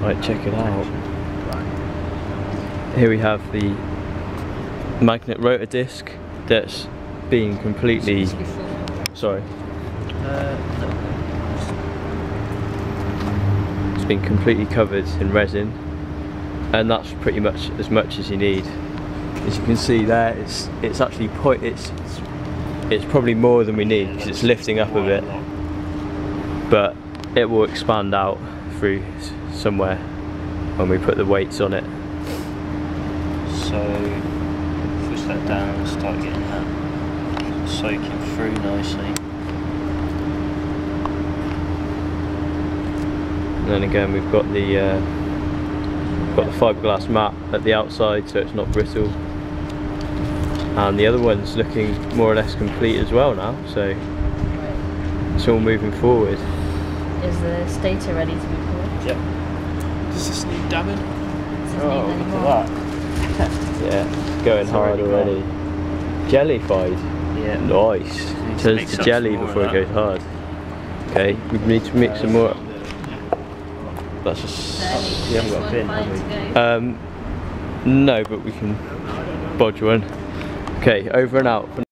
Right, check it out. Here we have the magnet rotor disc that's been completely. Sorry. Uh, it's been completely covered in resin, and that's pretty much as much as you need. As you can see there, it's it's actually point it's it's, it's probably more than we need because it's lifting up a bit, but it will expand out through somewhere when we put the weights on it. So push that down and start getting that soaking through nicely. And then again, we've got the uh, got the fiberglass mat at the outside, so it's not brittle. And the other one's looking more or less complete as well now, so it's all moving forward. Is the stator ready to be poured? Yep. Does this need damming? Does Oh, need look at that. Yeah, going It's hard already already. Jellified. Yeah. Nice. Need to Turns mix to jelly some more of before it goes hard. Okay, we need to mix some more. That's just. You haven't got a bin, have we? Um, no, but we can bodge one. Okay, over and out.